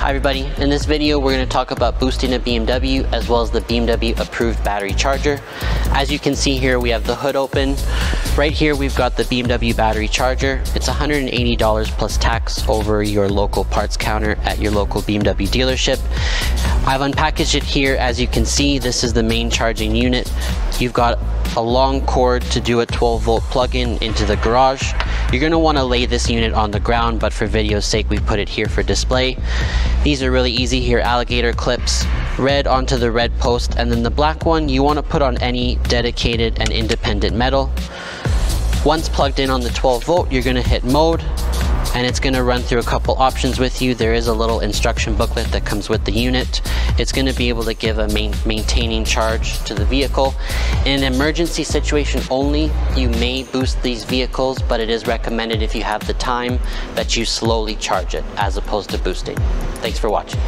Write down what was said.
Hi everybody, in this video we're going to talk about boosting a BMW as well as the BMW approved battery charger. As you can see here we have the hood open. Right here we've got the BMW battery charger. It's $180 plus tax over your local parts counter at your local BMW dealership. I've unpackaged it here as you can see this is the main charging unit. You've got a long cord to do a 12 volt plug-in into the garage. You're want to lay this unit on the ground, but for video's sake, we put it here for display. These are really easy here, alligator clips, red onto the red post, and then the black one you want to put on any dedicated and independent metal. Once plugged in on the 12 volt, you're to hit mode, and it's going to run through a couple options with you. There is a little instruction booklet that comes with the unit. It's going to be able to give a main, maintaining charge to the vehicle. In an emergency situation only, you may boost these vehicles, but it is recommended if you have the time that you slowly charge it as opposed to boosting. Thanks for watching.